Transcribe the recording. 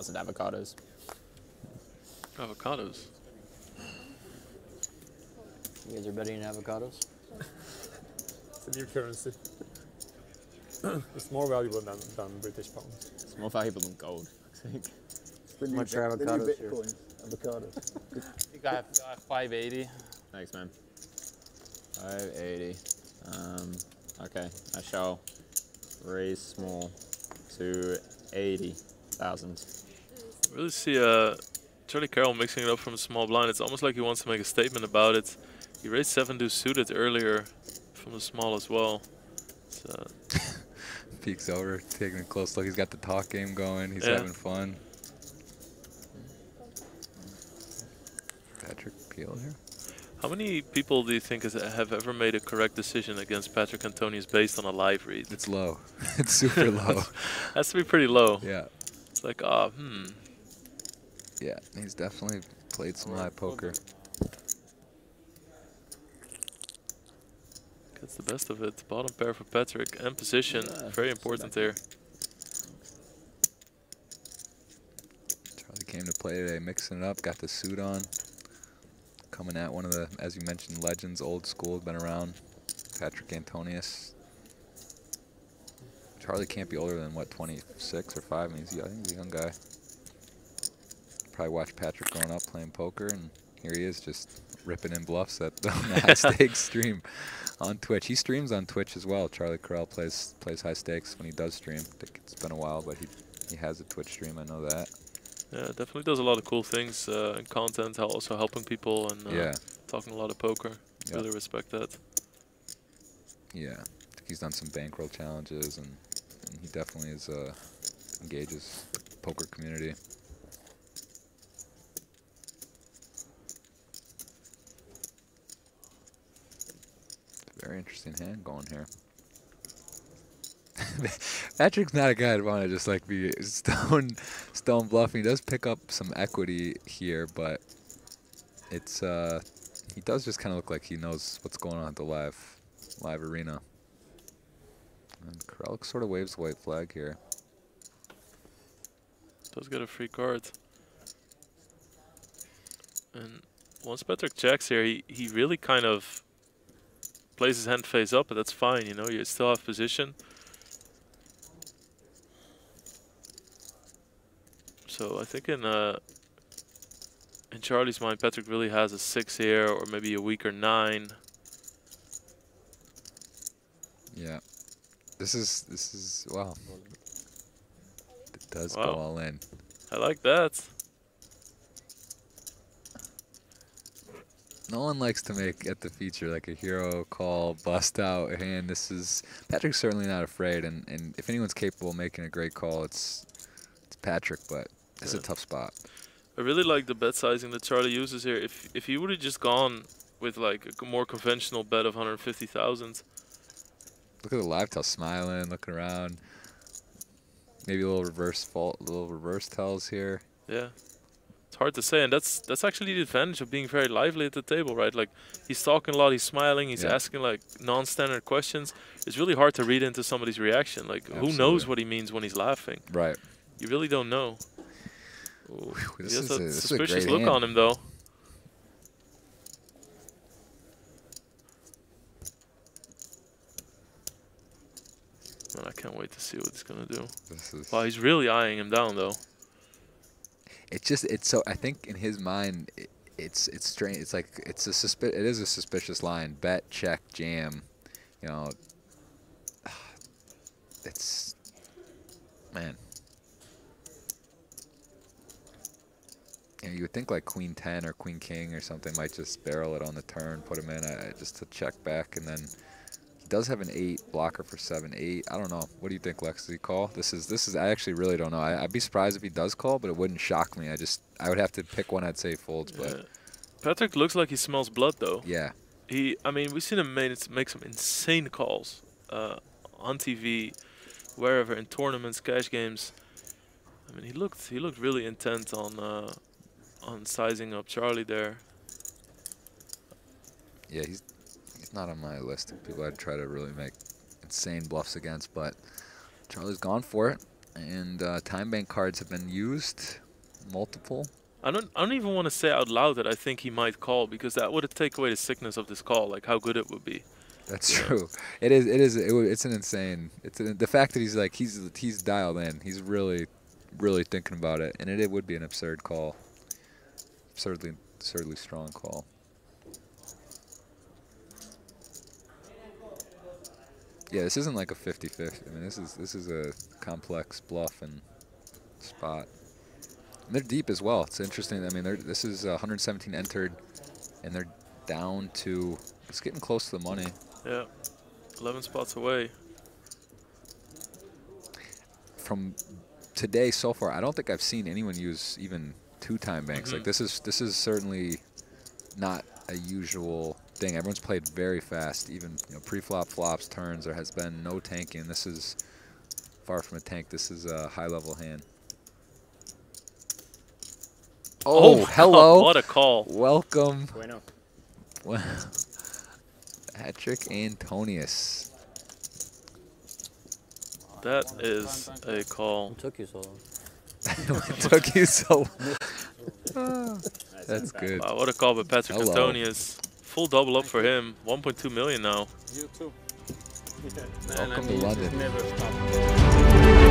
thousand avocados. Avocados. You guys are betting in avocados? It's a new currency. it's more valuable than, than British pounds. It's more valuable than gold. I think. The new Much bit- are the new avocados here? Bitcoin. Avocados. You got, got 580. Thanks, man. 580. Um, okay, I shall raise small to 80,000. Really see uh, Charlie Carrel mixing it up from a small blind. It's almost like he wants to make a statement about it. He raised seven deuce suited earlier from the small as well. So Peeks over, taking a close look. He's got the talk game going. He's Yeah. having fun. Patrik Peel here. how many people do you think has, have ever made a correct decision against Patrik Antonius based on a live read? It's low. it's super low. Has to be pretty low. Yeah. It's like, ah, hmm. Yeah. He's definitely played some live poker. Gets the best of it. Bottom pair for Patrik and position. Yeah, Very important that. here. Charlie came to play today, mixing it up, got the suit on. Coming at one of the, as you mentioned, legends, old school, been around. Patrik Antonius. Charlie can't be older than, what, 26 or 5? I mean, he's, I think he's a young guy. Probably watched Patrik growing up playing poker, and here he is just ripping in bluffs at the high stakes stream on Twitch. He streams on Twitch as well. Charlie Carrel plays plays high stakes when he does stream. I think it's been a while, but he he has a Twitch stream. I know that. Yeah, definitely does a lot of cool things uh, and content, also helping people and uh, Yeah. talking a lot of poker. Yeah. Really respect that. Yeah, he's done some bankroll challenges, and, and he definitely is uh, engages the poker community. Very interesting hand going here. Patrik's not a guy to want to just like be stone stone bluffing. He does pick up some equity here, but it's uh he does just kind of look like he knows what's going on at the live live arena. And Carrel sort of waves white flag here. Does get a free card. And once Patrik checks here, he, he really kind of plays his hand face up, but that's fine, you know, you still have position. So I think in uh, in Charlie's mind, Patrik really has a six here, or maybe a weaker nine. Yeah. This is this is wow. It does Wow. go all in. I like that. No one likes to make at the feature like a hero call, bust out hand. This is Patrik's certainly not afraid, and, and if anyone's capable of making a great call, it's it's Patrik. But it's Yeah. a tough spot. I really like the bet sizing that Charlie uses here. If if he would have just gone with like a more conventional bet of 150,000, Look at the live tell smiling, looking around. Maybe a little reverse fault, little reverse tells here. yeah, it's hard to say. And that's that's actually the advantage of being very lively at the table, right? Like he's talking a lot, he's smiling, he's Yeah. asking like non-standard questions. It's really hard to read into somebody's reaction. Like who knows what he means when he's laughing? Right. You really don't know. Ooh, he this has is a is a suspicious look hand. on him though. Man, I can't wait to see what he's gonna do. This is. Wow, he's really eyeing him down though. It's just it's so I think in his mind it, it's it's strange. It's like it's a suspi- It is a suspicious line. Bet, check, jam. You know. It's man. You, know, you would think like Queen Ten or Queen King or something might just barrel it on the turn, put him in uh, just to check back, and then he does have an eight blocker for seven eight. I don't know. What do you think, Lex? Does he call? This is this is. I actually really don't know. I, I'd be surprised if he does call, but it wouldn't shock me. I just I would have to pick one. I'd say folds, but Patrik looks like he smells blood though. yeah, He, I mean, we've seen him make, make some insane calls uh, on TV, wherever in tournaments, cash games. I mean, he looked he looked really intent on uh, on sizing up Charlie there. yeah. He's he's not on my list of people I'd try to really make insane bluffs against, but Charlie's gone for it, And uh, time bank cards have been used, multiple. I don't. I don't even want to say out loud that I think he might call because that would take away the sickness of this call, like how good it would be. That's Yeah. true. It is. It is. It, it's an insane. It's an, the fact that he's like he's he's dialed in. He's really, really thinking about it, and it, it would be an absurd call. Absurdly, absurdly strong call. Yeah, this isn't like a 50-50. I mean, this is this is a complex bluff and spot. And they're deep as well. It's interesting. I mean, they're, this is uh, 117 entered, and they're down to. It's getting close to the money. Yeah, 11 spots away. from today so far, I don't think I've seen anyone use even two time banks. Like Mhm. this is this is certainly not a usual thing. Everyone's played very fast, even you know pre-flop, flops, turns. There has been no tanking. This is far from a tank. This is a high-level hand. Oh, my God, hello. what a call! Welcome, Bueno. Patrik Antonius. That is a call. It took you so long. it took you so. Ah, Nice That's good. Wow, what a call by Patrik Hello. Antonius. Full double up for him. 1.2 million now. You too. Welcome to you just London. Never stop.